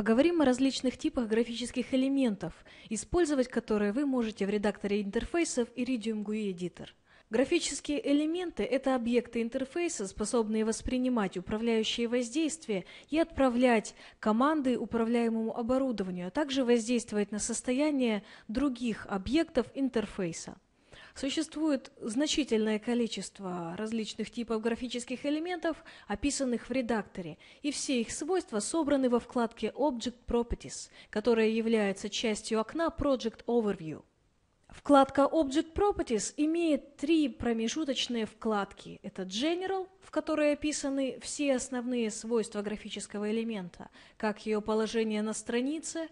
Поговорим о различных типах графических элементов, использовать которые вы можете в редакторе интерфейсов Iridium GUI Editor. Графические элементы – это объекты интерфейса, способные воспринимать управляющие воздействия и отправлять команды управляемому оборудованию, а также воздействовать на состояние других объектов интерфейса. Существует значительное количество различных типов графических элементов, описанных в редакторе, и все их свойства собраны во вкладке Object Properties, которая является частью окна Project Overview. Вкладка Object Properties имеет три промежуточные вкладки. Это General, в которой описаны все основные свойства графического элемента, как ее положение на странице,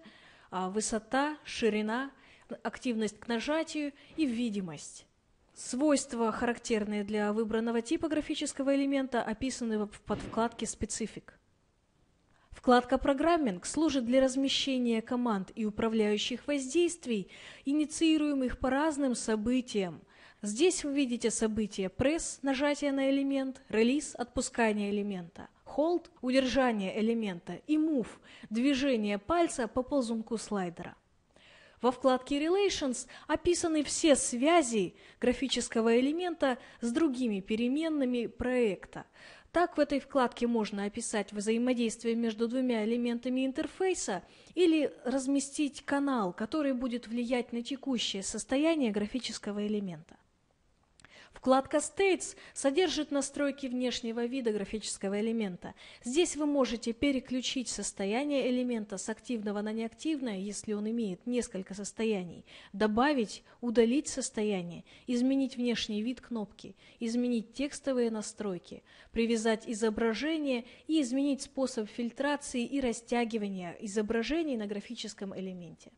а, высота, ширина активность к нажатию и видимость. Свойства, характерные для выбранного типа графического элемента, описаны в подвкладке «Specific». Вкладка «Программинг» служит для размещения команд и управляющих воздействий, инициируемых по разным событиям. Здесь вы видите события «Пресс» – нажатие на элемент, «Релиз» – отпускание элемента, «Hold» – удержание элемента и «Move» – движение пальца по ползунку слайдера. Во вкладке Relations описаны все связи графического элемента с другими переменными проекта. Так в этой вкладке можно описать взаимодействие между двумя элементами интерфейса или разместить канал, который будет влиять на текущее состояние графического элемента. Вкладка States содержит настройки внешнего вида графического элемента. Здесь вы можете переключить состояние элемента с активного на неактивное, если он имеет несколько состояний, добавить, удалить состояние, изменить внешний вид кнопки, изменить текстовые настройки, привязать изображение и изменить способ фильтрации и растягивания изображений на графическом элементе.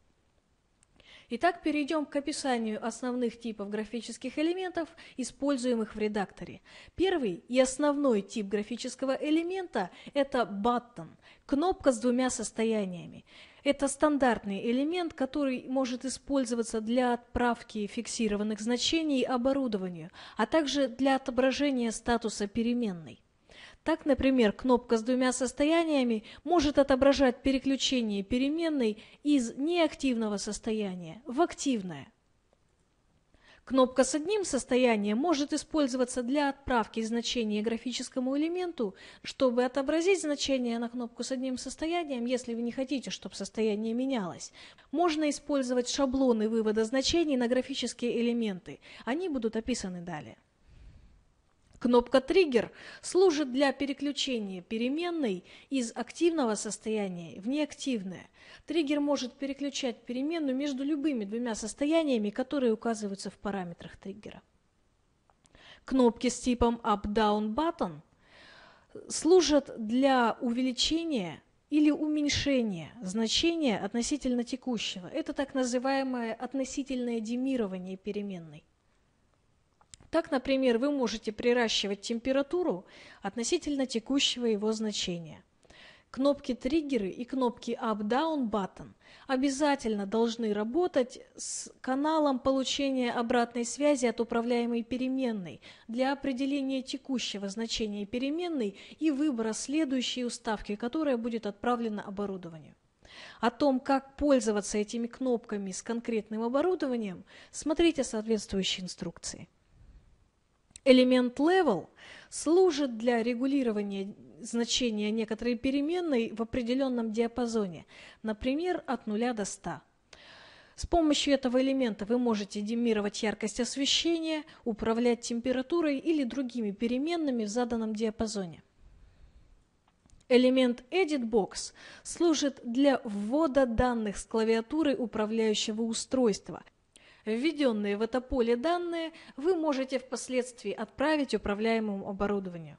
Итак, перейдем к описанию основных типов графических элементов, используемых в редакторе. Первый и основной тип графического элемента – это button – кнопка с двумя состояниями. Это стандартный элемент, который может использоваться для отправки фиксированных значений оборудованию, а также для отображения статуса переменной. Так, например, кнопка с двумя состояниями может отображать переключение переменной из неактивного состояния в активное. Кнопка с одним состоянием может использоваться для отправки значения графическому элементу, чтобы отобразить значение на кнопку с одним состоянием, если вы не хотите, чтобы состояние менялось. Можно использовать шаблоны вывода значений на графические элементы. Они будут описаны далее. Кнопка «Триггер» служит для переключения переменной из активного состояния в неактивное. Триггер может переключать переменную между любыми двумя состояниями, которые указываются в параметрах триггера. Кнопки с типом Up-Down Button служат для увеличения или уменьшения значения относительно текущего. Это так называемое относительное демирование переменной. Так, например, вы можете приращивать температуру относительно текущего его значения. Кнопки триггеры и кнопки Up-Down Button обязательно должны работать с каналом получения обратной связи от управляемой переменной для определения текущего значения переменной и выбора следующей уставки, которая будет отправлена оборудованию. О том, как пользоваться этими кнопками с конкретным оборудованием, смотрите соответствующие инструкции. Элемент level служит для регулирования значения некоторой переменной в определенном диапазоне, например, от 0 до 100. С помощью этого элемента вы можете демировать яркость освещения, управлять температурой или другими переменными в заданном диапазоне. Элемент EditBox служит для ввода данных с клавиатуры управляющего устройства – Введенные в это поле данные вы можете впоследствии отправить управляемому оборудованию.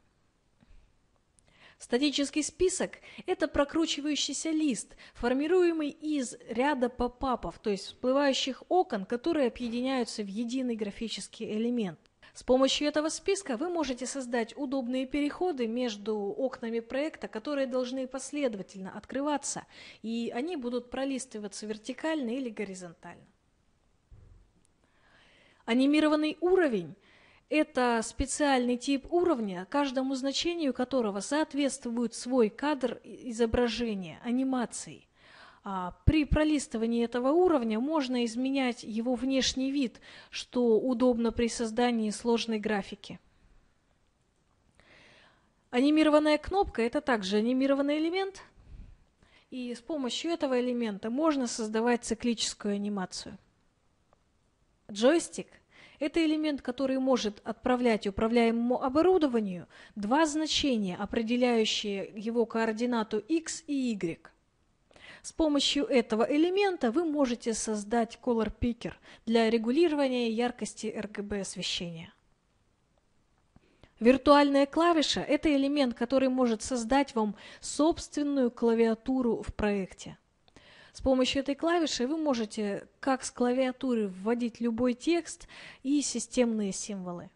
Статический список – это прокручивающийся лист, формируемый из ряда попапов, то есть всплывающих окон, которые объединяются в единый графический элемент. С помощью этого списка вы можете создать удобные переходы между окнами проекта, которые должны последовательно открываться, и они будут пролистываться вертикально или горизонтально. Анимированный уровень Это специальный тип уровня, каждому значению которого соответствует свой кадр изображения, анимации. А при пролистывании этого уровня можно изменять его внешний вид, что удобно при создании сложной графики. Анимированная кнопка – это также анимированный элемент, и с помощью этого элемента можно создавать циклическую анимацию. Джойстик – это элемент, который может отправлять управляемому оборудованию два значения, определяющие его координату x и y. С помощью этого элемента вы можете создать Color Picker для регулирования яркости RGB освещения. Виртуальная клавиша – это элемент, который может создать вам собственную клавиатуру в проекте. С помощью этой клавиши вы можете как с клавиатуры вводить любой текст и системные символы.